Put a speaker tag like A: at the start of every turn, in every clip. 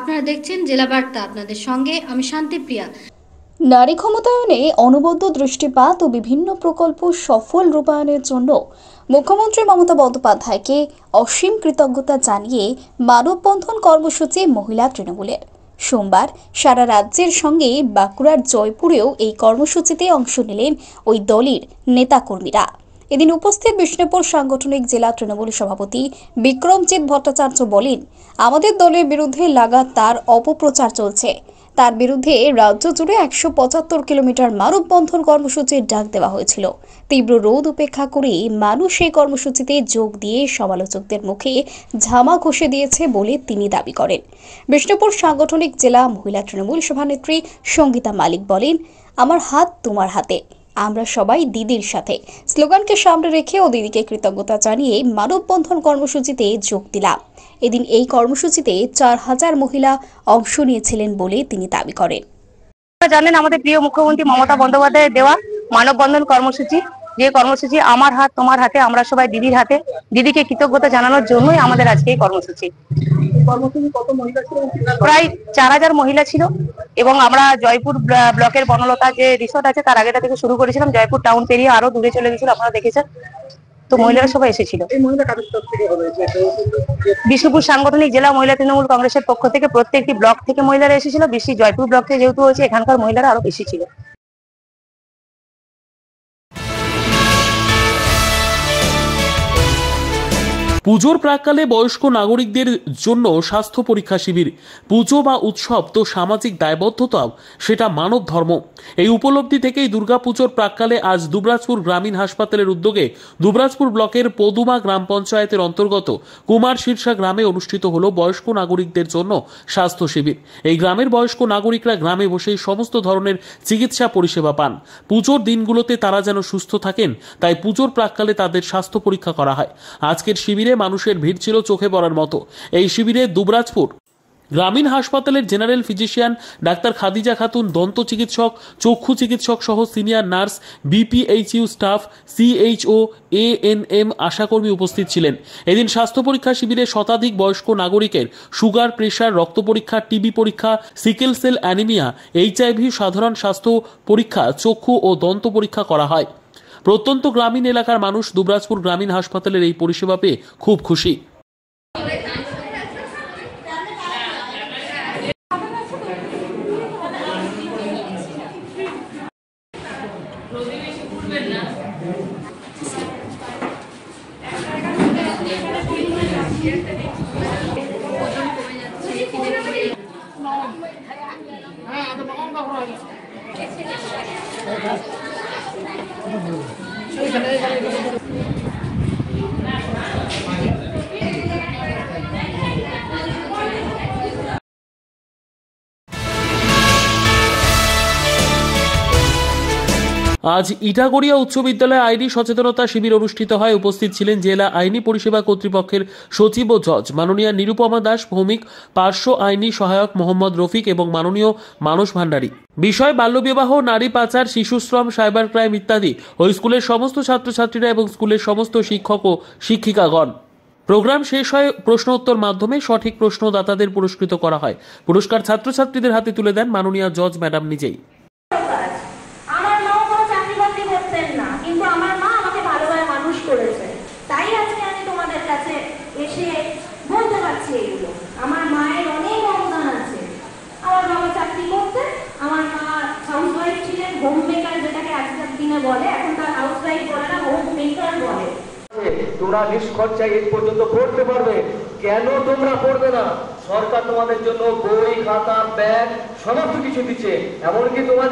A: আপনারা দেখছেন জেলা বার্তা আপনাদের সঙ্গে, আমি শান্তিপ্রিয়া
B: নারী ক্ষমতায়নে অনবদ্য দৃষ্টিপাত ও বিভিন্ন প্রকল্প সফল রূপায়ণের জন্য মুখ্যমন্ত্রী মমতা বন্দ্যোপাধ্যায়কে অসীম কৃতজ্ঞতা জানিয়ে মানববন্ধন কর্মসূচি মহিলা তৃণমূলের। সোমবার সারা রাজ্যের সঙ্গে বাঁকুড়ার জয়পুরেও এই কর্মসূচিতে অংশ নিলেন ওই দলের নেতাকর্মীরা। এদিন উপস্থিত বিষ্ণুপুর সাংগঠনিক জেলা তৃণমূল সভাপতি বিক্রমজিৎ ভট্টাচার্য বলেন, আমাদের দলের বিরুদ্ধে লাগাতার অপপ্রচার চলছে। তার বিরুদ্ধে রাজ্য জুড়ে একশো পঁচাত্তর কিলোমিটার মানববন্ধন কর্মসূচির ডাক দেওয়া হয়েছিল। তীব্র রোদ উপেক্ষা করে মানুষ এই কর্মসূচিতে যোগ দিয়ে সমালোচকদের মুখে ঝামা ঘষে দিয়েছে বলে তিনি দাবি করেন। বিষ্ণুপুর সাংগঠনিক জেলা মহিলা তৃণমূল সভানেত্রী সঙ্গীতা মালিক বলেন, আমার হাত তোমার হাতে। আমরা সবাই দিদির সাথে। স্লোগানকে সামনে রেখে ও দিদিকে কৃতজ্ঞতা জানিয়ে মানববন্ধন কর্মসূচিতে যোগ দিলাম। এদিন এই কর্মসূচিতে চার হাজার মহিলা অংশ নিয়েছিলেন বলে তিনি দাবি করেন।
C: জানেন আমাদের প্রিয় মুখ্যমন্ত্রী মমতা বন্দ্যোপাধ্যায়ের দেওয়া মানববন্ধন কর্মসূচি। যে কর্মসূচি আমার হাত তোমার হাতে আমরা সবাই দিদির হাতে দিদিকে কৃতজ্ঞতা জানানোর জন্যই আমাদের আজকে এই কর্মসূচি। প্রায় চার হাজার মহিলা ছিল এবং আমরা জয়পুর ব্লকের বনলতা যে রিসোর্ট আছে তার আগেটা থেকে শুরু করেছিলাম। জয়পুর টাউন পেরিয়ে আরও দূরে চলে গেছিল আপনারা দেখেছেন। তো মহিলারা সবাই এসেছিল। বিষ্ণুপুর সাংগঠনিক জেলা মহিলা তৃণমূল কংগ্রেসের পক্ষ থেকে প্রত্যেকটি ব্লক থেকে মহিলারা এসেছিল। বেশি জয়পুর ব্লক থেকে যেহেতু হয়েছে এখানকার মহিলারা আরও বেশি ছিল।
D: পুজোর প্রাককালে বয়স্ক নাগরিকদের জন্য স্বাস্থ্য পরীক্ষা শিবির। পুজো বা উৎসব তো সামাজিক দায়বদ্ধতাও, সেটা মানব ধর্ম। এই উপলব্ধি থেকেই দুর্গাপুজোর প্রাককালে আজ দুবরাজপুর গ্রামীণ হাসপাতালের উদ্যোগে দুবরাজপুর ব্লকের পদুমা গ্রাম পঞ্চায়েতের অন্তর্গত কুমার শীর্ষা গ্রামে অনুষ্ঠিত হলো বয়স্ক নাগরিকদের জন্য স্বাস্থ্য শিবির। এই গ্রামের বয়স্ক নাগরিকরা গ্রামে বসেই সমস্ত ধরনের চিকিৎসা পরিষেবা পান। পুজোর দিনগুলোতে তারা যেন সুস্থ থাকেন, তাই পুজোর প্রাককালে তাদের স্বাস্থ্য পরীক্ষা করা হয়। আজকের শিবিরে মানুষের ভিড় ছিল চোখে পড়ার মতো। এই শিবিরে দুবরাজপুর গ্রামীণ হাসপাতালের general physician doctor Khadija Khatun, দন্ত চিকিৎসক, চক্ষু চিকিৎসক সহ senior nurse, BPHU staff, CHO A N M আশাকর্মী উপস্থিত ছিলেন। এদিন স্বাস্থ্য পরীক্ষা শিবিরে শতাধিক বয়স্ক নাগরিকের সুগার, প্রেশার, রক্ত পরীক্ষা, টিবি পরীক্ষা, সিকেল সেল অ্যানিমিয়া, এইচআইভি সাধারণ স্বাস্থ্য পরীক্ষা, চক্ষু ও দন্ত পরীক্ষা করা হয়। প্রত্যন্ত গ্রামীণ এলাকার মানুষ দুবরাজপুর গ্রামীণ হাসপাতালের এই পরিষেবা পেয়ে খুব খুশি। ちょっとね。আজ ইটাগড়িয়া উচ্চ বিদ্যালয়ে আইনি সচেতনতা শিবির অনুষ্ঠিত হয়। উপস্থিত ছিলেন জেলা আইনি পরিষেবা কর্তৃপক্ষের সচিব ও জজ। মাননীয় নিরুপমা দাস, ভৌমিক, পার্শ্ব আইনি সহায়ক মোহাম্মদ রফিক এবং মাননীয় মানস ভান্ডারী। বিষয় বাল্যবিবাহ, নারী পাচার শিশুশ্রম সাইবার ক্রাইম ইত্যাদি। ওই স্কুলের সমস্ত ছাত্রছাত্রীরা এবং স্কুলের সমস্ত শিক্ষক ও শিক্ষিকাগণ। প্রোগ্রাম শেষ হয় প্রশ্ন উত্তর মাধ্যমে। সঠিক প্রশ্নদাতাদের পুরস্কৃত করা হয়। পুরস্কার ছাত্রছাত্রীদের হাতে তুলে দেন মাননীয় জজ ম্যাডাম নিজেই
E: কাজ। আমার মাও কোনো চাকরি বাকরি করতেন না কিন্তু আমার মা আমাকে ভালোভাবে মানুষ করেছে তাই আজকে আমি তোমাদের কাছে এসে বলতে পারছি এগুলো আমার মায়ের অনেক অবদান আছে আমার বাবা চাকরি করতেন আমার মা হাউস ওয়াইফ ছিলেন হোম মেকার যেটাকে আজকের দিনে বলে এখন তার হাউস ওয়াইফ বলে না হোম মেকার বলে
F: তোমরা নিষ্খরচায় এই পর্যন্ত পড়তে পারবে। কেন তোমরা পড়বে না? সরকার তোমাদের জন্য বই, খাতা, ব্যাগ, সমস্ত কিছু দিচ্ছে। এমনকি তোমার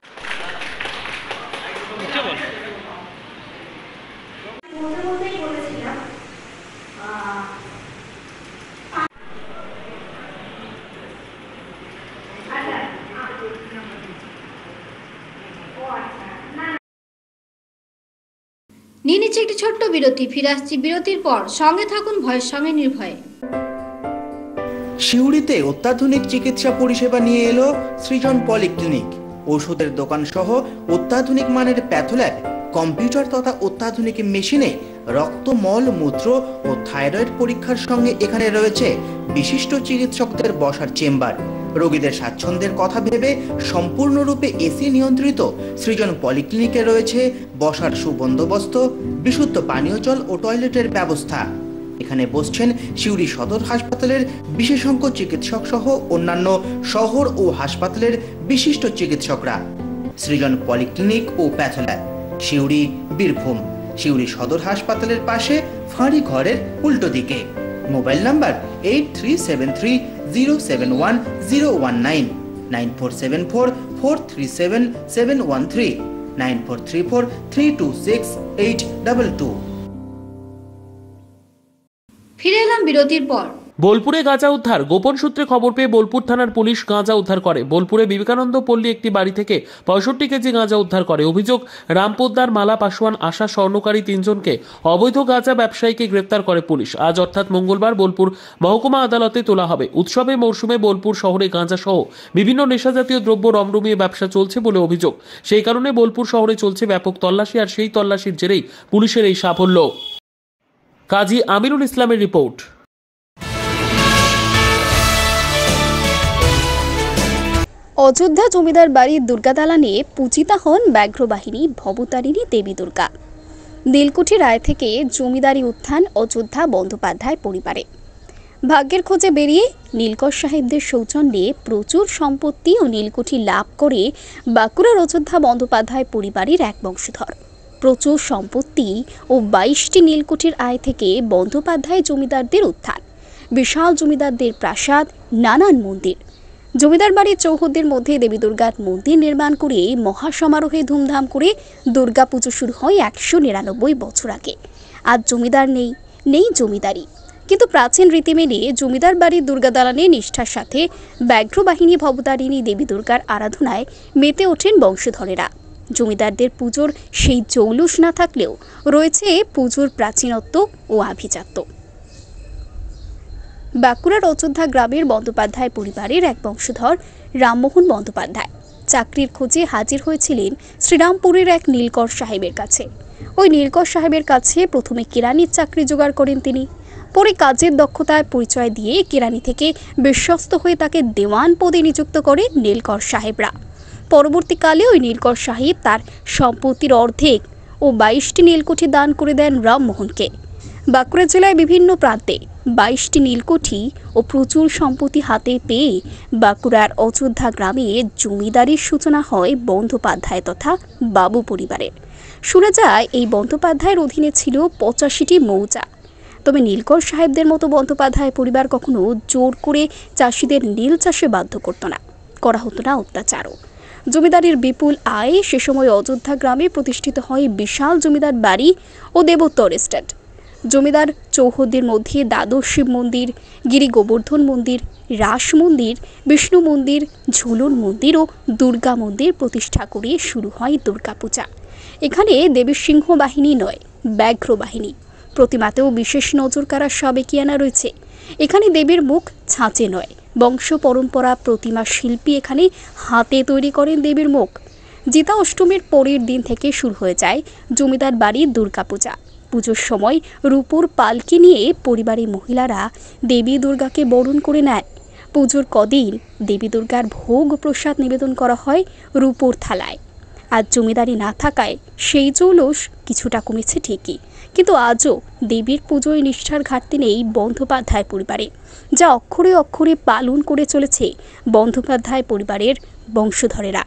A: নিয়ে নিচ্ছে একটি ছোট্ট বিরতি, ফিরে আসছি বিরতির পর। সঙ্গে থাকুন ভয়ের সঙ্গে নির্ভয়ে।
G: সিউড়িতে অত্যাধুনিক চিকিৎসা পরিষেবা নিয়ে এলো সৃজন পলিক্লিনিক। ওষুধের দোকান সহ অত্যাধুনিক মানের প্যাথোল্যাব, কম্পিউটার তথা অত্যাধুনিক মেশিনে রক্ত, মল, মূত্র ও থাইরয়েড পরীক্ষার সঙ্গে এখানে রয়েছে বিশিষ্ট চিকিৎসকদের বসার চেম্বার। রোগীদের স্বাচ্ছন্দ্যের কথা ভেবে সম্পূর্ণরূপে এসি নিয়ন্ত্রিত সৃজন পলিক্লিনিকে রয়েছে বসার সুবন্দোবস্ত, বিশুদ্ধ পানীয় জল ও টয়লেটের ব্যবস্থা। এখানে বসছেন সিউড়ি সদর হাসপাতালের বিশেষজ্ঞ চিকিৎসক সহ অন্যান্য শহর ও হাসপাতালের বিশিষ্ট চিকিৎসকরা। সৃজন পলিক্লিনিক ও প্যাথোল্যাব সিউড়ি, বীরভূম, সিউড়ি সদর হাসপাতালের পাশে ফাঁড়ি ঘরের উল্টো দিকে। Mobile number eight three seven three ফিরে
A: এলাম বিরতির পর।
D: বোলপুরে গাঁজা উদ্ধার। গোপন সূত্রে খবর পেয়ে বোলপুর থানার পুলিশ গাঁজা উদ্ধার করে। বোলপুরে বিবেকানন্দ পল্লী একটি বাড়ি থেকে পঁয়ষট্টি কেজি গাঁজা উদ্ধার করে। অভিযোগ, রামপোদ্দার মালা পাশোয়ান আশা স্বর্ণকারী তিনজনকে অবৈধ গাঁজা ব্যবসায়ীকে গ্রেপ্তার করে পুলিশ। আজ অর্থাৎ মঙ্গলবার বোলপুর মহকুমা আদালতে তোলা হবে। উৎসবে মরশুমে বোলপুর শহরে গাঁজা সহ বিভিন্ন নেশাজাতীয় দ্রব্য রমরমিয়ে ব্যবসা চলছে বলে অভিযোগ। সেই কারণে বোলপুর শহরে চলছে ব্যাপক তল্লাশি আর সেই তল্লাশির জেরেই পুলিশের এই সাফল্য। কাজী আমিরুল ইসলামের রিপোর্ট।
B: অযোধ্যা জমিদার বাড়ির দুর্গাদালা নিয়ে পূজিতা হন ব্যাঘ্র বাহিনী ভবতারিণী দেবী দুর্গা। নীলকুঠি রায় থেকে জমিদারি উত্থান অযোধ্যা বন্দ্যোপাধ্যায় পরিবারে। ভাগ্যের খোঁজে বেরিয়ে নীলকর সাহেবদের সৌজন্যে প্রচুর সম্পত্তি ও নীলকুঠি লাভ করে বাঁকুড়ার অযোধ্যা বন্দ্যোপাধ্যায় পরিবারের এক বংশধর। প্রচুর সম্পত্তি ও বাইশটি নীলকুঠির আয় থেকে বন্দ্যোপাধ্যায় জমিদারদের উত্থান। বিশাল জমিদারদের প্রাসাদ, নানান মন্দির। জমিদার বাড়ির চৌহদ্দের মধ্যে দেবী দুর্গার মন্দির নির্মাণ করে মহাসমারোহে ধুমধাম করে দুর্গা পুজো শুরু হয় একশো নিরানব্বই বছর আগে। আজ জমিদার নেই নেই জমিদারি। কিন্তু প্রাচীন রীতি মেনে জমিদার বাড়ির দুর্গা দালানে নিষ্ঠার সাথে ব্যাঘ্র বাহিনী ভবতারিণী দেবী দুর্গার আরাধনায় মেতে ওঠেন বংশধরেরা। জমিদারদের পুজোর সেই জৌলুস না থাকলেও রয়েছে পুজোর প্রাচীনত্ব ও আভিজাত্য। বাঁকুড়ার অযোধ্যা গ্রামের বন্দ্যোপাধ্যায় পরিবারের এক বংশধর রামমোহন বন্দ্যোপাধ্যায়। চাকরির খোঁজে হাজির হয়েছিলেন শ্রীরামপুরের এক নীলকর সাহেবের কাছে। ওই নীলকর সাহেবের কাছে প্রথমে কেরানির চাকরি জোগাড় করেন তিনি। পরে কাজের দক্ষতায় পরিচয় দিয়ে কেরানি থেকে বিশ্বস্ত হয়ে তাকে দেওয়ান পদে নিযুক্ত করে নীলকর সাহেবরা। পরবর্তীকালে ওই নীলকর সাহেব তার সম্পত্তির অর্ধেক ও বাইশটি নীলকুঠি দান করে দেন রামমোহনকে। বাঁকুড়া জেলায় বিভিন্ন প্রান্তে বাইশটি নীলকুঠি ও প্রচুর সম্পত্তি হাতে পেয়ে বাঁকুড়ার অযোধ্যা গ্রামে জমিদারির সূচনা হয় বন্দ্যোপাধ্যায় তথা বাবু পরিবারের শোনা যায়, এই বন্দ্যোপাধ্যায়ের অধীনে ছিল পঁচাশিটি মৌজা। তবে নীলকর সাহেবদের মতো বন্দ্যোপাধ্যায় পরিবার কখনো জোর করে চাষিদের নীল চাষে বাধ্য করতো না। করা হতো না অত্যাচারও। জমিদারির বিপুল আয়ে সে সময় অযোধ্যা গ্রামে প্রতিষ্ঠিত হয় বিশাল জমিদার বাড়ি ও দেবোত্তর এস্টেট। জমিদার চৌহদ্দির মধ্যে দ্বাদশ শিব মন্দির গিরি গোবর্ধন মন্দির, রাস মন্দির, বিষ্ণু মন্দির, ঝুলন মন্দির ও দুর্গা মন্দির প্রতিষ্ঠা করে শুরু হয় দুর্গাপূজা এখানে দেবীর সিংহ বাহিনী নয়, ব্যাঘ্র বাহিনী। প্রতিমাতেও বিশেষ নজর কাড়া সাবেকিয়ানা রয়েছে। এখানে দেবীর মুখ ছাঁচে নয়, বংশ পরম্পরা প্রতিমা শিল্পী এখানে হাতে তৈরি করেন দেবীর মুখ। জিতা অষ্টমীর পরের দিন থেকে শুরু হয়ে যায় জমিদার বাড়ির দুর্গাপূজা পুজোর সময় রূপোর পালকি নিয়ে পরিবারের মহিলারা দেবী দুর্গাকে বরণ করে নেন পুজোর কদিন দেবী দুর্গার ভোগ প্রসাদ নিবেদন করা হয় রূপোর থালায়। আর জমিদারি না থাকায় সেই জৌলস কিছুটা কমেছে ঠিকই। কিন্তু আজও দেবীর পুজোয় নিষ্ঠার ঘাটতি নেই বন্দ্যোপাধ্যায় পরিবারে, যা অক্ষরে অক্ষরে পালন করে চলেছে বন্দ্যোপাধ্যায় পরিবারের বংশধরেরা।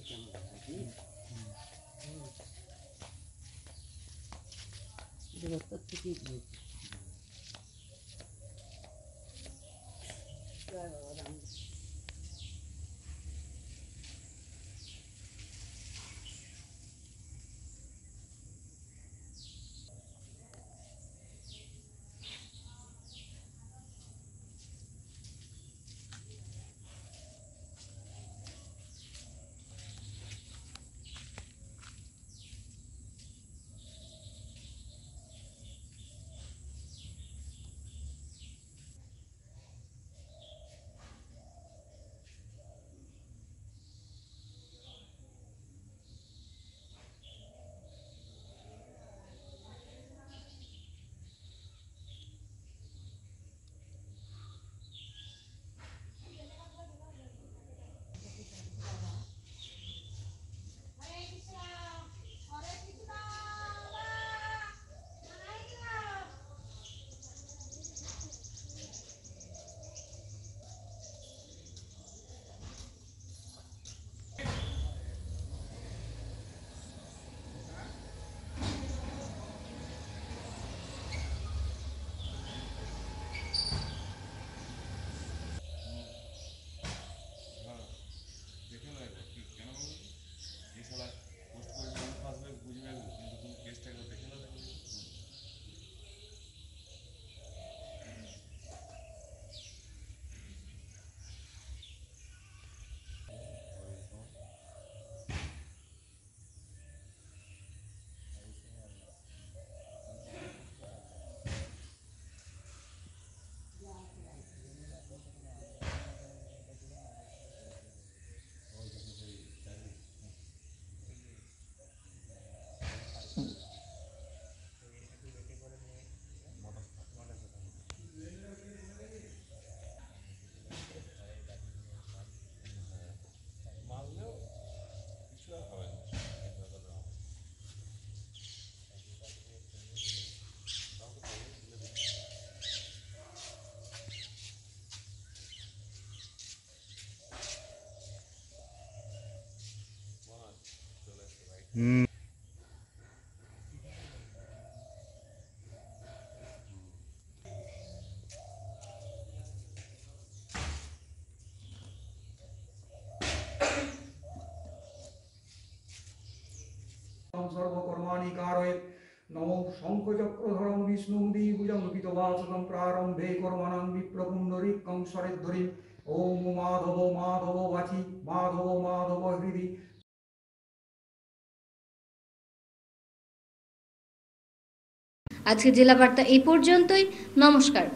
H: детям один. Было 150.
I: সর্বকর্মাণি কারয়েৎ নমো শঙ্খচক্রধরং বিষ্ণুমুদীভুজং পিতবাচকং প্রারম্ভে কর্মণাং বিপ্রপুণ্ডরিকং সরেদ্ধরিম ওম মাধব মাধব বাচি মাধব মাধব হৃদি
A: আজকে জেলা বার্তা এই পর্যন্তই। নমস্কার।